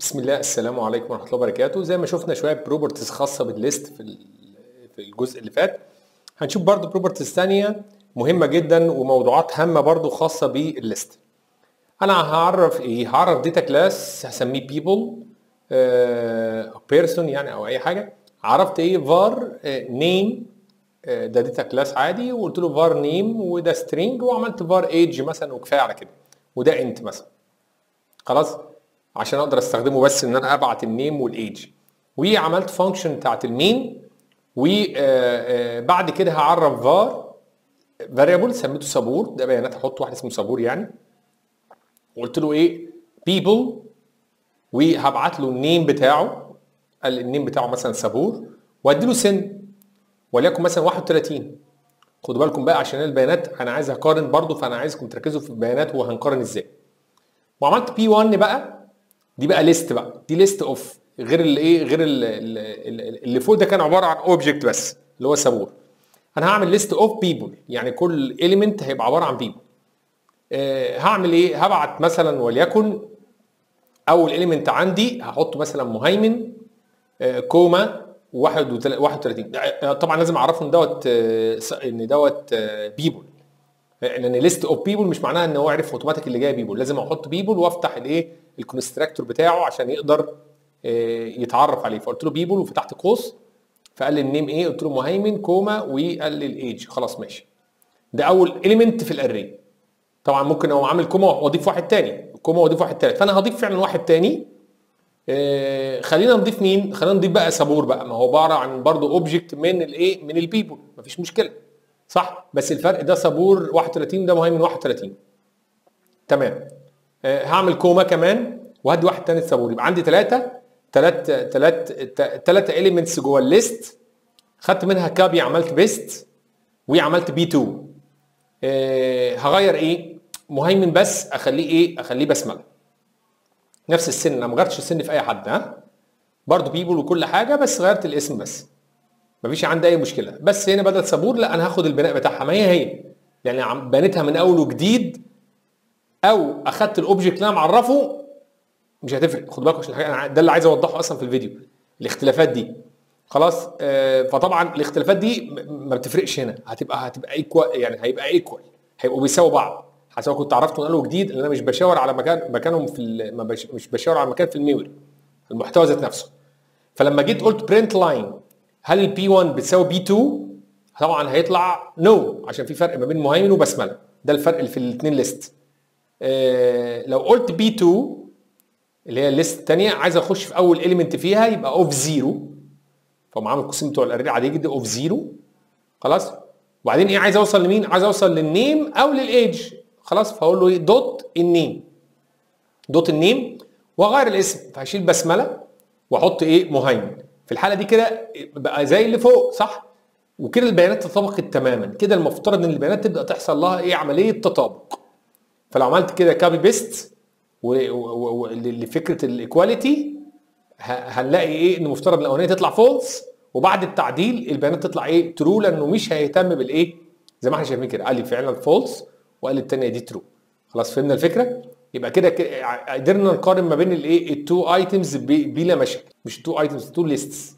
بسم الله السلام عليكم ورحمة الله وبركاته. زي ما شفنا شوية properties خاصة بال list في في الجزء اللي فات. هنشوف برضو properties ثانية مهمة جدا وموضوعات هامة برضو خاصة بال list أنا هعرف إيه هعرف data class هسميه people person يعني أو أي حاجة. عرفت إيه؟ var name ده data class عادي. وقلت له var name وده string. وعملت var age مثلا وكفاية على كده. وده int مثلا. خلاص؟ عشان أقدر استخدمه بس ان أنا ابعت ال name وال age وعملت function بتاعت ال main وبعد كده هعرف var. variable سميته صابور ده بيانات هحط واحد اسمه صابور يعني. وقلت له إيه؟ people وهبعت له ال name بتاعه قال ال name بتاعه مثلا صابور وأدي له سن وليكن مثلا 31 خدوا بالكم بقى عشان البيانات أنا عايز اقارن برضو فأنا عايزكم تركزوا في البيانات وهنقارن إزاي. وعملت p 1 بقى دي بقى list بقى. دي list of غير اللي إيه غير ال- ال- ال- اللي فوق ده كان عبارة عن object بس اللي هو صابور أنا هعمل list of people يعني كل element هيبقى عبارة عن people آه هعمل إيه؟ هبعت مثلا وليكن أول element عندي هحطه مثلا مهيمن آه comma 31 آه، طبعا لازم اعرفه ان دوت آه، إن دوت people لأن list of people مش معناها إن هو عرف اوتوماتيك اللي جاي people لازم أحط people وأفتح الإيه؟ ال constructor بتاعه عشان يقدر آه، يتعرف عليه. فقلت له people وفتحت قوس فقال لي ال name إيه؟ قلت له مهيمن comma وقال لي الايج خلاص ماشي. ده أول element في ال array طبعا ممكن هو عامل comma وأضيف واحد تاني. comma وأضيف واحد تالت. فأنا هضيف فعلا واحد تاني. آه، خلينا نضيف مين؟ خلينا نضيف بقى صابور بقى. ما هو عبارة عن برضه object من الايه من ال people مفيش مشكلة. صح؟ بس الفرق ده صابور 31 ده مهيمن 31 تمام. هعمل comma كمان وهدي واحد تاني صابور يبقى عندي ثلاثة ثلاث ثلاث ثلاثة elements جوه ال list. خدت منها copy عملت paste وعملت p 2 آه، هغير إيه؟ مهيمن بس أخليه إيه؟ أخليه بسملة. نفس السن أنا ما غيرتش السن في أي حد ها؟ برضه people وكل حاجة بس غيرت الاسم بس. مفيش عندي أي مشكلة. بس هنا بدل صابور لا أنا هاخد البناء بتاعها. ما هي هي؟ يعني بنيتها من أول وجديد أو أخدت ال object اللي أنا معرفه مش هتفرق. خد بالك عشان أنا ده اللي عايز أوضحه أصلا في الفيديو. الاختلافات دي. خلاص آه فطبعا الاختلافات دي ما بتفرقش هنا. هتبقى هتبقى equal يعني هيبقى equal هيبقوا بيساووا بعض. حسب كنت عرفت من أول وجديد إن أنا مش بشاور على مكان مكانهم في ما بش مش بشاور على مكان في ال memory المحتوى ذات نفسه. فلما جيت قلت print line هل ال p 1 بتساوي p 2 طبعا هيطلع no no, عشان في فرق ما بين مهيمن وبسملة. ده الفرق اللي في الاثنين list لو قلت p 2 اللي هي ال list الثانية عايز أخش في أول element فيها يبقى of zero فهم عامل بتوع ال array عادي جدا of zero خلاص؟ وبعدين إيه عايز أوصل لمين؟ عايز أوصل لل name أو للايدج خلاص؟ فاقول له إيه؟ dot ال name dot ال name وأغير الاسم. فهشيل بسملة وأحط إيه؟ مهيمن. في الحالة دي كده بقى زي اللي فوق صح؟ وكده البيانات تطابقت تماما. كده المفترض إن البيانات تبدأ تحصل لها إيه؟ عملية تطابق. فلو عملت كده copy paste لفكرة ال equality هنلاقي إيه؟ إن المفترض الأولانية تطلع false وبعد التعديل البيانات تطلع إيه؟ true لأنه مش هيهتم بالإيه؟ زي ما إحنا شايفين كده. قال لي فعلا false وقال لي الثانية دي true خلاص فهمنا الفكرة؟ يبقى كده قدرنا نقارن ما بين الايه ال two items بلا مشاكل. مش ال two items ال two lists